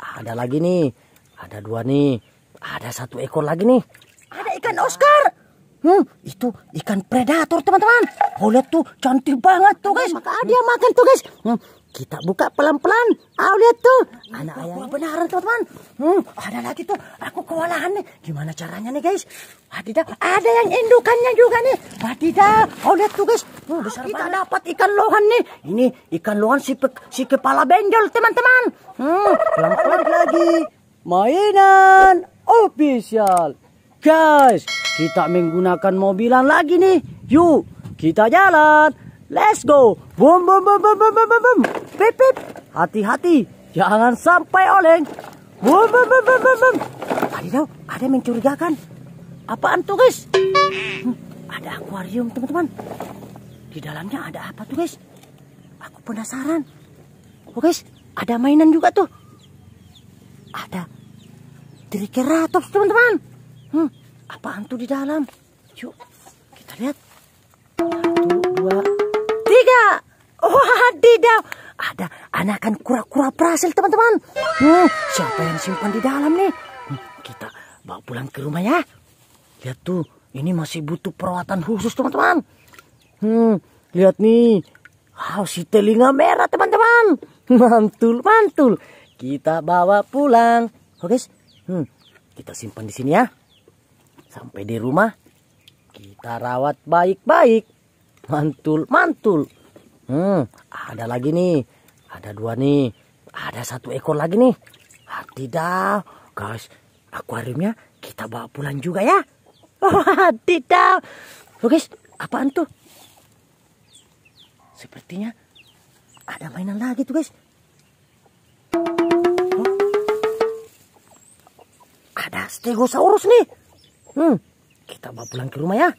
ada lagi nih. Ada dua nih. Ada satu ekor lagi nih. Ada ikan Oscar. Hmm, itu ikan predator teman-teman. Oh lihat tuh cantik banget tuh guys. Maka dia makan tuh guys. Hmm, kita buka pelan-pelan. Ah lihat tuh. Anak ayam beneran teman-teman. Hmm, ada lagi tuh. Aku kewalahan nih. Gimana caranya nih guys? Wadidaw, ada yang indukannya juga nih. Wadidaw. Oh lihat tuh guys. Hmm, besar kita banget. dapat ikan lohan nih. Ini ikan lohan si, si kepala benjol teman-teman. Hmm, pelan-pelan lagi. Mainan official. Guys, kita menggunakan mobilan lagi nih. Yuk, kita jalan. Let's go. Boom, boom, boom, boom, boom, boom, boom. Pip, pip. Hati-hati. Jangan sampai oleng. Boom, boom, boom, boom, boom, boom. Adidaw, ada yang mencurigakan. Apaan tuh, guys? Hmm, ada akuarium, teman-teman. Di dalamnya ada apa tuh, guys? Aku penasaran. Oh, guys, ada mainan juga tuh. Ada Triceratops, teman-teman. Hmm, apaan tuh di dalam? Yuk, Wadidaw. Ada anakan kura-kura prasil, teman-teman. Hmm, siapa yang simpan di dalam nih? Hmm, kita bawa pulang ke rumah ya. Lihat tuh, ini masih butuh perawatan khusus, teman-teman. Hmm, lihat nih. Wow, si telinga merah, teman-teman. Mantul, mantul. Kita bawa pulang. Oke, guys. Hmm, kita simpan di sini ya. Sampai di rumah, kita rawat baik-baik. Mantul, mantul. Hmm, ada lagi nih. Ada dua nih. Ada satu ekor lagi nih. Tidak, guys. Akuariumnya kita bawa pulang juga ya. Tidak. Oh, guys, apaan tuh? Sepertinya ada mainan lagi tuh, guys. Oh. Ada stegosaurus nih. Hmm, kita bawa pulang ke rumah ya.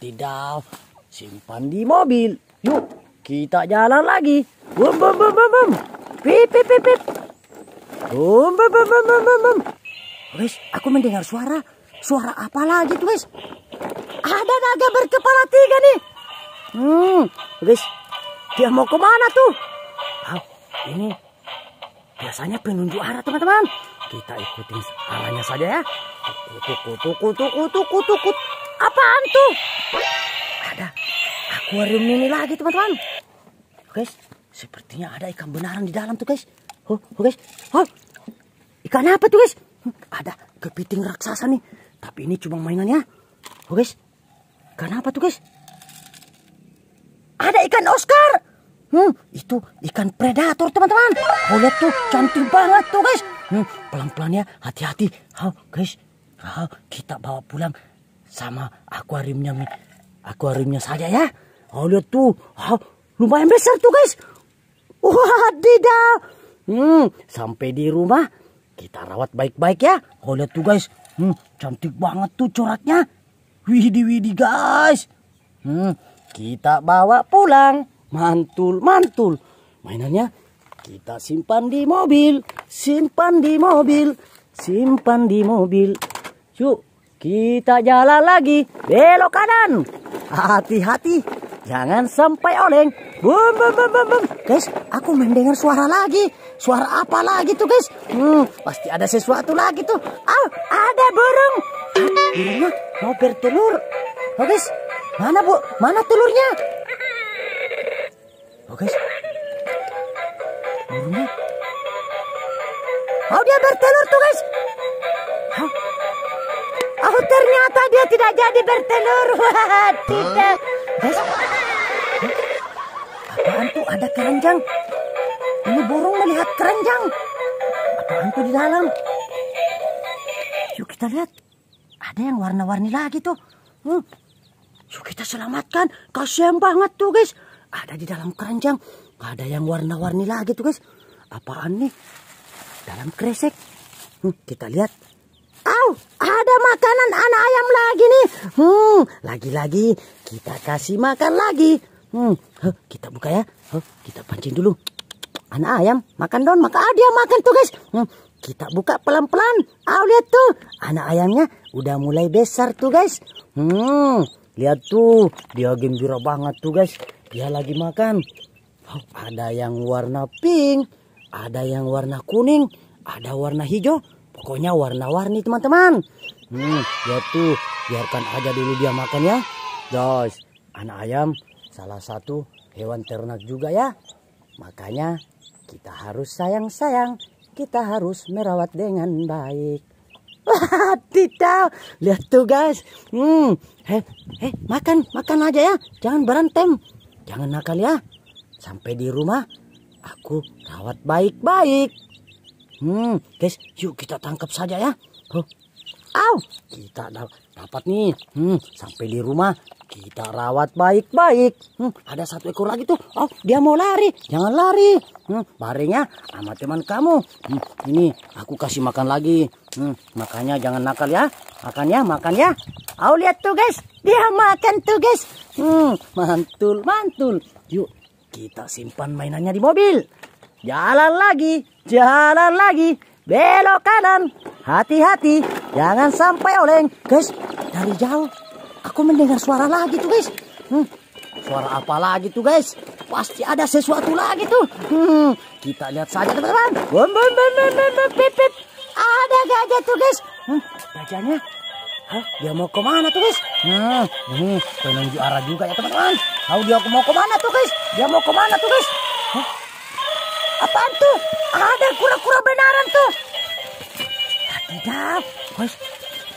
Tidak, simpan di mobil. Yuk, kita jalan lagi. Bum bum bum bum bum. Pip pip pip pip. Bum bum bum bum bum bum. Guys, aku mendengar suara. Suara apa lagi tuh, guys? Ada naga berkepala tiga nih. Hmm, guys, dia mau ke mana tuh? Oh, ini biasanya penunjuk arah teman-teman. Kita ikutin arahnya saja ya. Kutuk, kutuk, kutuk, kutuk, kutuk, kutuk. Apaan tuh? Ada akuarium ini lagi teman-teman. Guys, sepertinya ada ikan benaran di dalam tuh guys. Oh, guys. Oh, ikan apa tuh guys? Ada kepiting raksasa nih. Tapi ini cuma mainannya. Oh guys, ikan apa tuh guys? Ada ikan Oscar. Hmm, itu ikan predator teman-teman. Oh lihat tuh, cantik banget tuh guys. Hmm, pelan-pelan ya, hati-hati. Oh guys, oh, kita bawa pulang sama akuariumnya akuariumnya saja ya. Oh lihat tuh, oh, lumayan besar tuh guys. Wadidaw. Hmm, sampai di rumah kita rawat baik-baik ya. Oh lihat tuh guys, hmm, cantik banget tuh coraknya. Widih widih guys. Hmm, kita bawa pulang. Mantul mantul. Mainannya kita simpan di mobil, simpan di mobil, simpan di mobil. Yuk, kita jalan lagi. Belok kanan. Hati-hati. Jangan sampai oleng. Bum, bum, bum, bum, bum. Guys, aku mendengar suara lagi. Suara apa lagi tuh, guys? Hmm, pasti ada sesuatu lagi tuh. Ah, ada burung. Burungnya mau bertelur. Oh, guys, mana bu? Mana telurnya? Oh, guys. Burungnya. Oh, dia bertelur tuh, guys. Hah? Oh, ternyata dia tidak jadi bertelur. Wah, tidak. Guys, apaan tuh? Ada keranjang. Ini burung melihat keranjang. Apaan tuh di dalam? Yuk kita lihat. Ada yang warna-warni lagi tuh. Hmm. Yuk kita selamatkan. Kasihan banget tuh guys. Ada di dalam keranjang. Ada yang warna-warni lagi tuh guys. Apaan nih? Dalam kresek. Hmm, kita lihat. Au, ada makanan anak ayam lagi nih. Hmm, lagi-lagi kita kasih makan lagi. Hmm, huh, kita buka ya. Huh, kita pancing dulu. Anak ayam makan dong, maka ah, dia makan tuh guys. Hmm, kita buka pelan-pelan. Ah, lihat tuh. Anak ayamnya udah mulai besar tuh guys. Hmm, lihat tuh. Dia gembira banget tuh guys. Dia lagi makan. Oh, ada yang warna pink. ada yang warna kuning, ada warna hijau, pokoknya warna-warni teman-teman. Hmm, ya tuh, biarkan aja dulu dia makan ya. Guys, anak ayam salah satu hewan ternak juga ya. Makanya kita harus sayang-sayang, kita harus merawat dengan baik. Wah, tidak. Lihat tuh guys. Hmm, heh, heh, makan, makan aja ya. Jangan berantem. Jangan nakal ya. Sampai di rumah, aku rawat baik-baik. Hmm, guys, yuk kita tangkap saja ya. Oh, Aw, kita dapat nih. Hmm, sampai di rumah kita rawat baik-baik. Hmm, ada satu ekor lagi tuh. Oh, dia mau lari. Jangan lari. Hmm, larinya sama teman kamu. Hmm, ini aku kasih makan lagi. Hmm, makanya jangan nakal ya. Makan ya, makan ya. Oh, lihat tuh guys. Dia makan tuh guys. Hmm, mantul, mantul. Yuk, kita simpan mainannya di mobil. Jalan lagi, jalan lagi. Belok kanan. Hati-hati. Jangan sampai oleng. Guys, dari jauh. Aku mendengar suara lagi tuh guys. Hmm, suara apa lagi tuh guys? Pasti ada sesuatu lagi tuh. Hmm, kita lihat saja teman-teman. Bum, bum, bum, bum, bum, bum, pip, pip. Ada gajah tuh guys. Hmm, gajahnya. Hah, dia mau ke mana tuh guys? Nah, ini penunjuk arah juga ya teman-teman. Tahu dia mau ke mana tuh guys? Dia mau ke mana tuh guys? Hah? Apaan tuh? Ada kura-kura benaran tuh. Tidak, guys.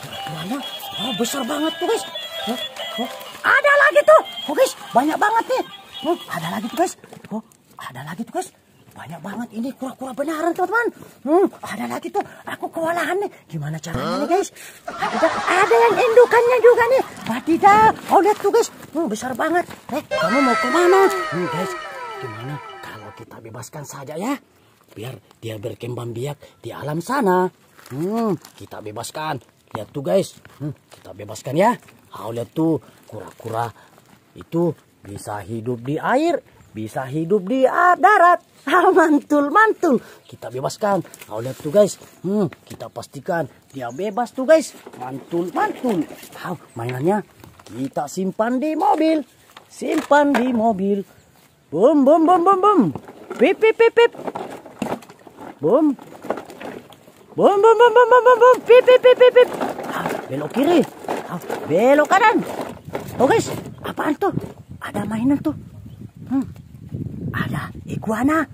Kura-kuranya oh, besar banget tuh guys. Oh, oh. Ada lagi tuh. Oh guys, banyak banget nih. Oh, ada lagi tuh guys. Oh, ada lagi tuh guys. Banyak banget ini kura-kura benaran teman-teman. Hmm, ada lagi tuh. Aku kewalahan nih. Gimana caranya nih guys? Ada, ada yang indukannya juga nih. Wadidaw. Oh lihat tuh guys. Hmm, besar banget. Eh, kamu mau ke mana? Hmm, guys, gimana bebaskan saja ya? Biar dia berkembang biak di alam sana. Hmm, kita bebaskan. Lihat tuh guys. Hmm, kita bebaskan ya. Oh, lihat tuh. Kura-kura itu bisa hidup di air. Bisa hidup di darat. Mantul, mantul. Kita bebaskan. Oh, lihat tuh guys. Hmm, kita pastikan dia bebas tuh guys. Mantul, mantul. Oh, mainannya kita simpan di mobil. Simpan di mobil. Bum, bum, bum, bum, bum. Pip, pip, pip, pip. Bum. Bum, bum, bum, bum, bum, bum, bum. Pip, pip, pip. Ah, belok kiri. Ah, belok kanan. Oh guys, apaan tuh? Ada mainan tuh. Hmm. Ada iguana.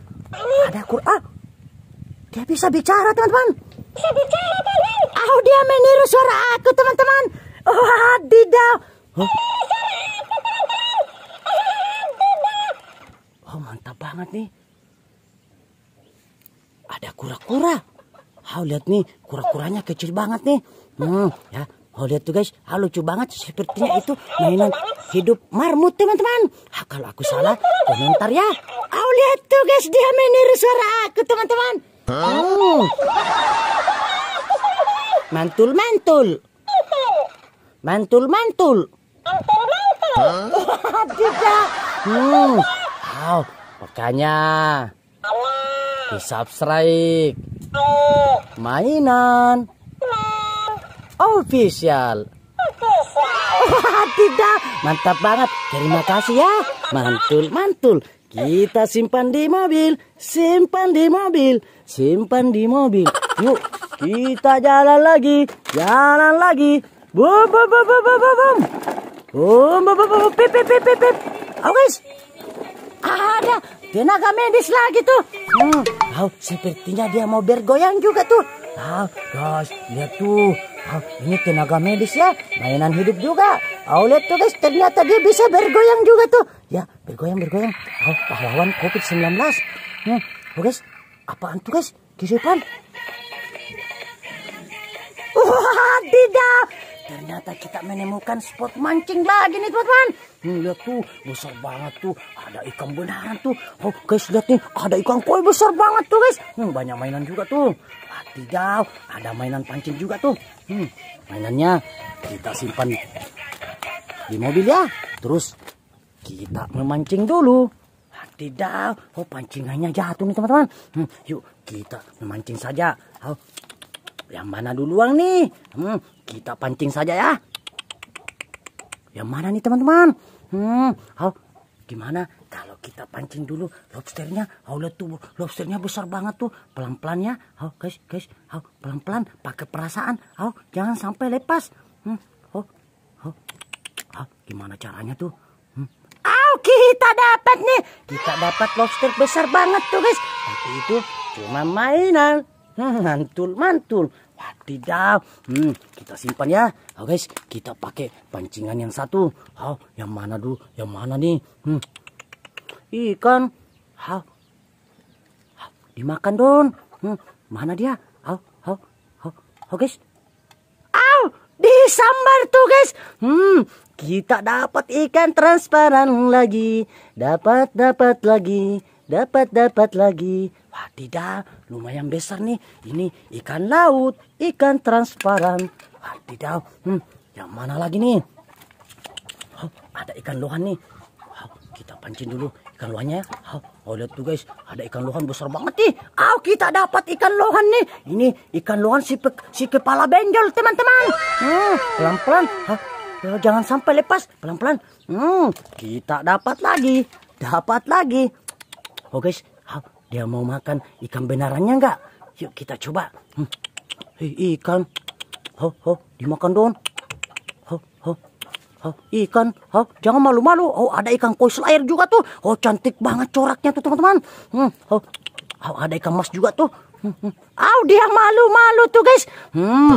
Ada kur... Ah, dia bisa bicara teman-teman. Bisa bicara teman. Oh, dia meniru suara aku teman-teman. Oh, adidaw. Huh? Oh, mantap banget nih. Ada kura-kura. Oh, lihat nih, kura-kuranya kecil banget nih. Hmm, ya. Oh, lihat tuh guys, ah, lucu banget. Sepertinya itu mainan hidup marmut, teman-teman. Ah, kalau aku salah, komentar ya. Oh, lihat tuh guys, dia meniru suara aku, teman-teman. Hmm. Mantul, mantul. Mantul, mantul. Tidak. Hmm. Wow, makanya di subscribe mainan official. Tidak, mantap banget. Terima kasih ya. Mantul, mantul. Kita simpan di mobil, simpan di mobil, simpan di mobil. Yuk, kita jalan lagi, jalan lagi. Bum, bum, bum, bum, bum, bum, bum. Bum, bum, bum, pip, pip, pip, pip. Oh, guys. Ada tenaga medis lagi tuh. Hmm, oh, sepertinya dia mau bergoyang juga tuh. Ah, guys, lihat tuh. Oh, ini tenaga medis ya, mainan hidup juga. Oh, lihat tuh guys, ternyata dia bisa bergoyang juga tuh. Ya, bergoyang, bergoyang. Oh, pahlawan COVID-19. Hmm, oh guys, apaan tuh guys? Di depan. Tidak. Ternyata kita menemukan spot mancing lagi nih teman-teman. Hmm, lihat tuh, besar banget tuh. Ada ikan benaran tuh. Oh guys, lihat nih, ada ikan koi besar banget tuh guys. Hmm, banyak mainan juga tuh. Ah, tidak, ada mainan pancing juga tuh. Hmm, mainannya kita simpan di mobil ya. Terus kita memancing dulu. Tidak, oh pancingannya jatuh nih teman-teman. Hmm, yuk kita memancing saja. Oh, yang mana duluan nih? Hmm, kita pancing saja ya. Yang mana nih teman-teman? Hmm, oh, gimana kalau kita pancing dulu lobsternya. Oh lihat tuh lobsternya besar banget tuh. Pelan-pelan ya. Oh guys, guys. Oh pelan-pelan pakai perasaan. Oh jangan sampai lepas. Hmm. Oh, oh. Oh, gimana caranya tuh? Hmm. Kita dapat nih. Kita dapat lobster besar banget tuh guys. Tapi itu cuma mainan. Hmm, mantul, mantul. Wadidaw. Hmm, kita simpan ya. Oh guys, kita pakai pancingan yang satu. Oh, yang mana dulu? Yang mana nih? Hmm, ikan. Hau. Hau. Dimakan don. Hmm. Mana dia? Hau, hau, hau. Hau guys. Au, disambar tuh guys. Hmm, kita dapat ikan transparan lagi. Dapat, dapat lagi. Dapat, dapat lagi. Wadidaw, lumayan besar nih. Ini ikan laut, ikan transparan. Wadidaw, hmm, yang mana lagi nih? Oh, ada ikan lohan nih. Oh, kita pancing dulu ikan lohannya. Oh, oh, lihat tuh guys, ada ikan lohan besar banget nih. Oh, kita dapat ikan lohan nih. Ini ikan lohan si, pe, si kepala benjol, teman-teman. Hmm, pelan-pelan. Oh, jangan sampai lepas, pelan-pelan. Hmm, kita dapat lagi. Dapat lagi. Oh guys, dia mau makan ikan benarannya enggak? Yuk kita coba. Hmm. Ikan. Ho, ho, dimakan don. Ho, ho, ho, ikan. Ho, jangan malu-malu. Oh, ada ikan koi air juga tuh. Oh, cantik banget coraknya tuh teman-teman. Hmm, ho, oh, ada ikan mas juga tuh. Hmm, hmm. Oh, dia malu-malu tuh guys. Hmm,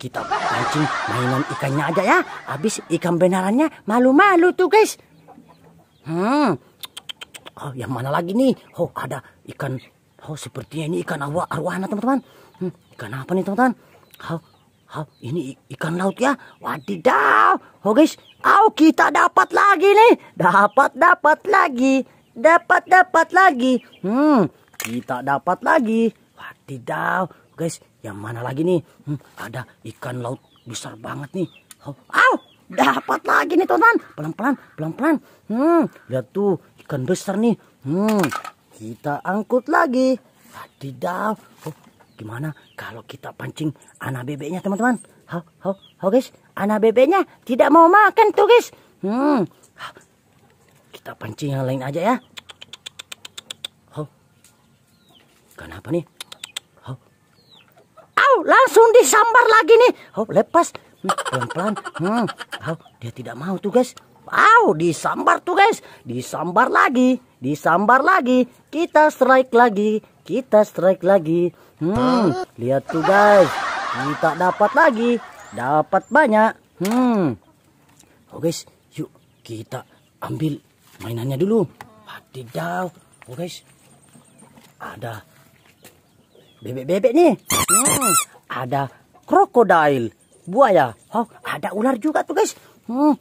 kita pancing mainan ikannya aja ya. Habis ikan benarannya malu-malu tuh guys. Hmm, Oh, yang mana lagi nih? Oh, ada ikan. Oh, sepertinya ini ikan arwah arwana, teman-teman. Hmm, ikan apa nih, teman-teman? Oh, oh, ini ikan laut ya. Wadidaw. Oh, guys. Oh, kita dapat lagi nih. Dapat, dapat lagi. Dapat, dapat lagi. Hmm, kita dapat lagi. Wadidaw. Guys, yang mana lagi nih? Hmm, ada ikan laut besar banget nih. Oh, oh dapat lagi nih, teman-teman. Pelan-pelan, pelan-pelan. Hmm, lihat tuh ikan besar nih. Hmm, kita angkut lagi. Wadidaw. Oh, gimana kalau kita pancing anak bebeknya teman-teman? Hau, hau, hau guys. Anak bebeknya tidak mau makan tuh guys. Hmm, kita pancing yang lain aja ya. Hau. Kenapa nih? Hau. Au, langsung disambar lagi nih. Hau, lepas. Hmm, pelan-pelan. Hmm, hau, dia tidak mau tuh guys. Wow, disambar tuh guys. Disambar lagi. Disambar lagi. Kita strike lagi. Kita strike lagi. Hmm, lihat tuh guys. Kita dapat lagi. Dapat banyak. Hmm. Oh guys, yuk kita ambil mainannya dulu. Wadidaw. Oh guys. Ada bebek-bebek nih. Hmm, ada krokodil, buaya. Oh, ada ular juga tuh guys. Hmm,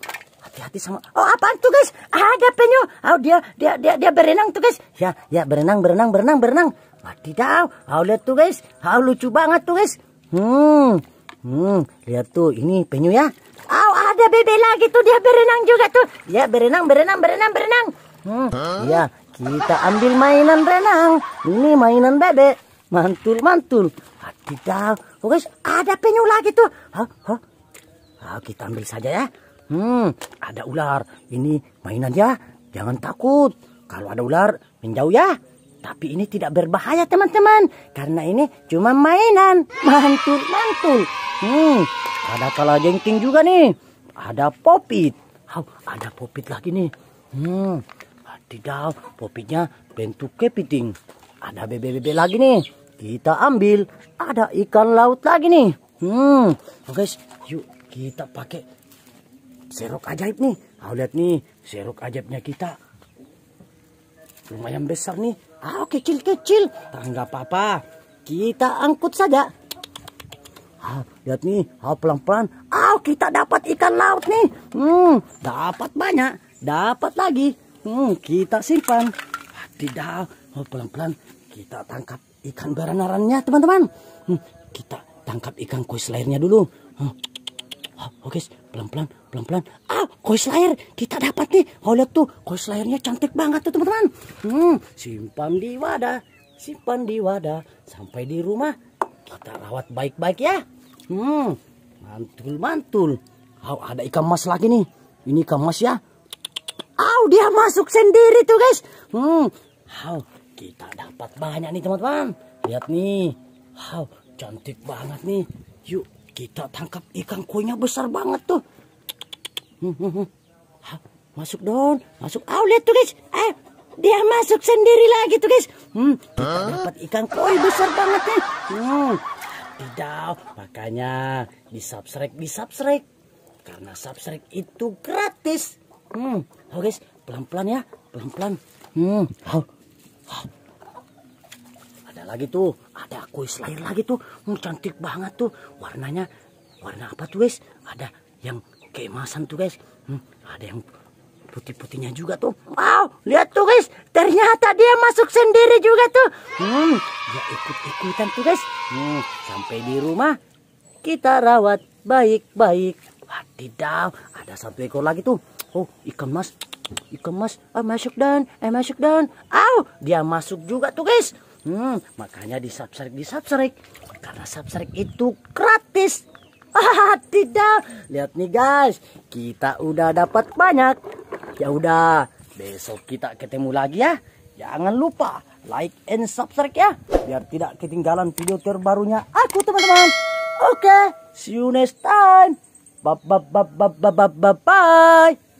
hati-hati sama oh apaan tuh guys? Ada penyu. Oh dia dia dia dia berenang tuh guys. Ya ya berenang berenang berenang berenang. Wadidaw. Oh lihat tuh guys. Oh lucu banget tuh guys. Hmm hmm. Lihat tuh ini penyu ya. Oh ada bebek lagi tuh. Dia berenang juga tuh. Ya berenang berenang berenang berenang. Hmm. Ya kita ambil mainan renang ini mainan bebek. Mantul mantul. Wadidaw. Oh guys ada penyu lagi tuh. Oh, oh. Oh, kita ambil saja ya Hmm, ada ular. Ini mainan ya. Jangan takut. Kalau ada ular, menjauh ya. Tapi ini tidak berbahaya teman-teman. Karena ini cuma mainan. Mantul, mantul. Hmm, ada kala jengking juga nih. Ada popit. Oh, ada popit lagi nih. Hmm, tidak. Popitnya bentuk kepiting. Ada bebek-bebek lagi nih. Kita ambil. Ada ikan laut lagi nih. Hmm, guys, yuk kita pakai serok ajaib nih. Ah, lihat nih, serok ajaibnya kita. Lumayan besar nih. Ah, kecil-kecil. Tak nggak apa-apa. Kita angkut saja. Ah, lihat nih, ah, pelan-pelan. Ah, kita dapat ikan laut nih. Hmm, dapat banyak. Dapat lagi. Hmm, kita simpan. Tidak, oh, pelan-pelan. Kita tangkap ikan beranarannya, teman-teman. Hmm, kita tangkap ikan kuis lainnya dulu. Hmm. Oh, guys, pelan-pelan, pelan-pelan. Ah, koi slayer kita dapat nih. Oh, lihat tuh, koi slayernya cantik banget tuh, teman-teman. Hmm, simpan di wadah, simpan di wadah. Sampai di rumah, kita rawat baik-baik ya. Hmm, mantul-mantul. Oh, ada ikan mas lagi nih. Ini ikan mas ya. Oh, dia masuk sendiri tuh guys. Hmm, wow, kita dapat banyak nih teman-teman. Lihat nih, wow, cantik banget nih. Yuk, kita tangkap ikan kuenya besar banget tuh. Masuk dong, masuk. Oh, lihat tuh guys. Eh, dia masuk sendiri lagi tuh guys. Hmm, kita dapat ikan koi besar banget nih. Hmm, tidak, makanya di subscribe, di subscribe. Karena subscribe itu gratis. Hmm, oh guys, pelan-pelan ya, pelan-pelan. Hmm, oh, oh. Ada lagi tuh, ada kuis lain lagi tuh. Hmm, cantik banget tuh. Warnanya, warna apa tuh guys? Ada yang keemasan tuh guys. Hmm, ada yang putih-putihnya juga tuh. Wow, lihat tuh guys, ternyata dia masuk sendiri juga tuh. Hmm, dia ikut-ikutan tuh guys. Hmm, sampai di rumah kita rawat baik-baik. Wadidaw, ada satu ekor lagi tuh. Oh, ikan mas, ikan mas, ah, masuk dan, eh masuk dan. Aw, dia masuk juga tuh guys. Hmm, makanya di subscribe, di subscribe. Karena subscribe itu gratis. Ah, tidak. Lihat nih guys, kita udah dapat banyak. Ya udah, besok kita ketemu lagi ya. Jangan lupa like and subscribe ya, biar tidak ketinggalan video terbarunya aku teman-teman. Oke, okay, see you next time. Bye bye bye bye bye bye bye.